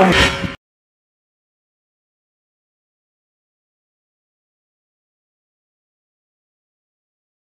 Ciao!